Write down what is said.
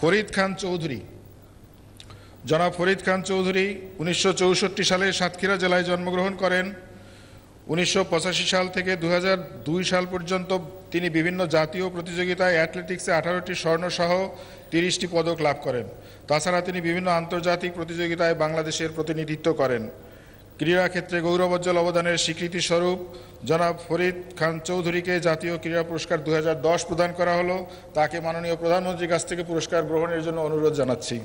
ফরিদ খান চৌধুরী। জনাব ফরিদ খান চৌধুরী উনিশশো চৌষট্টি সালে সাতক্ষীরা জেলায় জন্মগ্রহণ করেন। উনিশশো পঁচাশি সাল থেকে দু হাজার দুই সাল পর্যন্ত তিনি বিভিন্ন জাতীয় প্রতিযোগিতায় অ্যাথলেটিক্সে আঠারোটি স্বর্ণসহ তিরিশটি পদক লাভ করেন। তাছাড়া তিনি বিভিন্ন আন্তর্জাতিক প্রতিযোগিতায় বাংলাদেশের প্রতিনিধিত্ব করেন। ক্রীড়া ক্ষেত্রে গৌরবোজ্জ্বল অবদানের স্বীকৃতি স্বরূপ জনাব ফরিদ খান চৌধুরীকে জাতীয় ক্রীড়া পুরস্কার দু হাজার দশ প্রদান করা হলো। তাকে মাননীয় প্রধানমন্ত্রীর কাছ থেকে পুরস্কার গ্রহণের জন্য অনুরোধ জানাচ্ছি।